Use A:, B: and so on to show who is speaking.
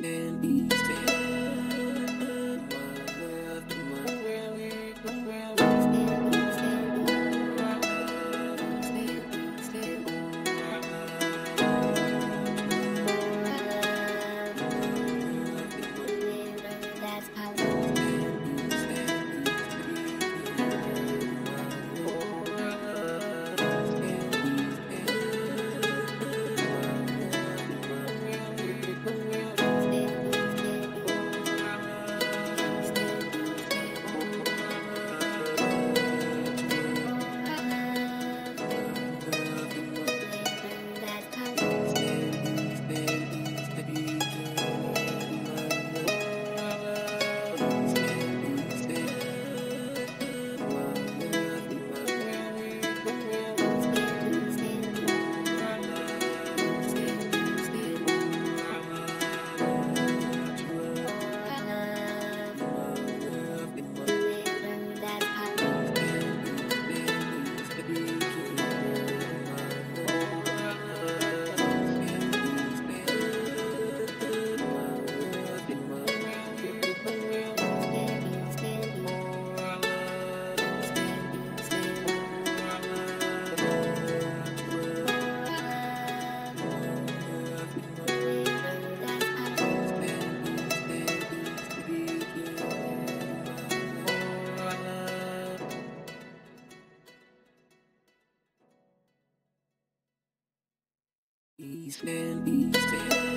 A: and East End, East.